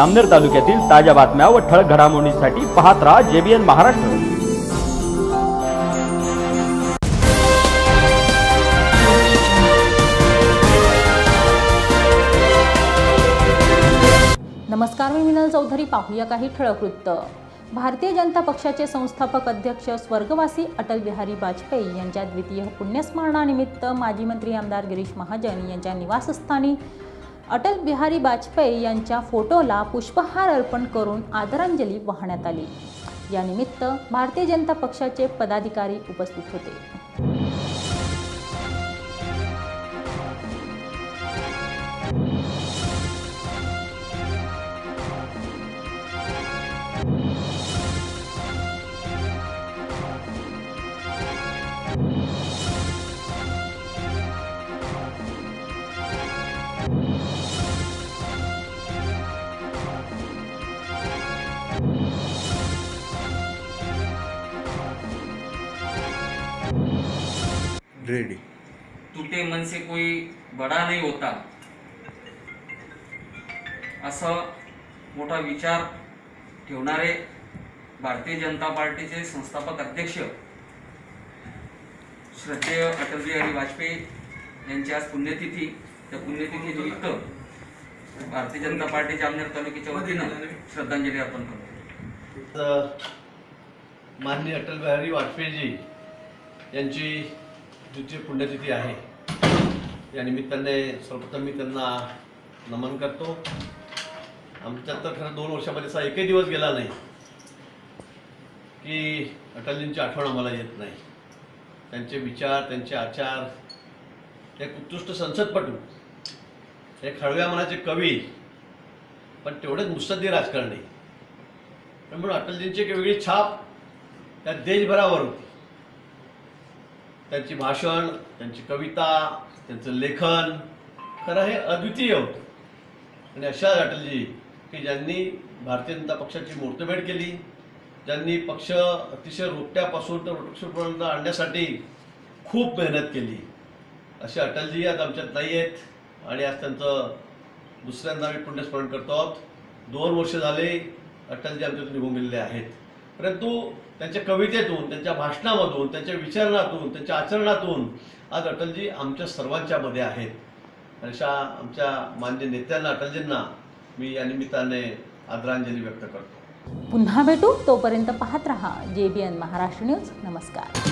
अमनेर तालुक्यातील ताज्या बातम्या व ठळक घडामोडींसाठी पाहत राहा जेबीएन महाराष्ट्र. नमस्कार मी मिनल चौधरी. पाहूया काही ठळक वृत्त. भारतीय जनता पक्षाचे संस्थापक अध्यक्ष स्वर्गवासी अटल बिहारी वाजपेयी यांच्या द्वितीय पुण्यस्मरणानिमित्त माजी मंत्री आमदार गिरीश महाजन यांच्या निवासस्थानी अटल बिहारी वाजपेयी यांच्या फोटोला पुष्पहार अर्पण करून आदरांजली वाहण्यात आली. यानिमित्त भारतीय जनता पक्षाचे पदाधिकारी उपस्थित होते. रेडी. टूटे मन से कोई बडा नाही होता. असं मोठा विचार ठेवणारे भारतीय जनता पार्टीचे संस्थापक अध्यक्ष श्रद्धेय अटल बिहारी वाजपेयी यांची आज पुण्यतिथी त्या पुण्यतिथी निमित्त भारतीय जनता पार्टीच्या आमनेर तालुक्याच्या वतीनं श्रद्धांजली अर्पण करतो. माननीय अटल बिहारी वाजपेयीजी यांची द्वितीय पुण्यतिथी आहे या निमित्ताने सर्वप्रथम मी त्यांना नमन करतो. आमच्यात तर खरं दोन वर्षामध्ये असा एकही दिवस गेला नाही की अटलजींची आठवण आम्हाला येत नाही. त्यांचे विचार त्यांचे आचार एक उत्कृष्ट संसदपटू एक हळव्या मनाचे कवी पण तेवढेच मुत्सद्दी राजकारणी. त्यामुळे अटलजींची एक वेगळी छाप त्या देशभरावर होती. त्यांची भाषण त्यांची कविता त्यांचं लेखन खरं हे अद्वितीय होतं. आणि अशा अटलजी की ज्यांनी भारतीय जनता पक्षाची मूर्तभेट केली ज्यांनी पक्ष अतिशय रोट्यापासून तर वृक्षपर्यंत आणण्यासाठी खूप मेहनत केली. असे अटलजी आज आमच्यात नाही आहेत आणि आज त्यांचं दुसऱ्यांदा आम्ही पुण्यस्मरण करतो आहोत. दोन वर्ष झाले अटलजी आमच्यातून निघून गेलेले आहेत. परंतु त्यांच्या कवितेतून त्यांच्या भाषणामधून त्यांच्या विचारणातून त्यांच्या आचरणातून आज अटलजी आमच्या सर्वांच्या मध्ये आहेत. अशा आमच्या मान्य नेत्यांना अटलजींना मी या निमित्ताने आदरांजली व्यक्त करतो. पुन्हा भेटू. तोपर्यंत पाहत रहा. जे बी एन महाराष्ट्र न्यूज. नमस्कार.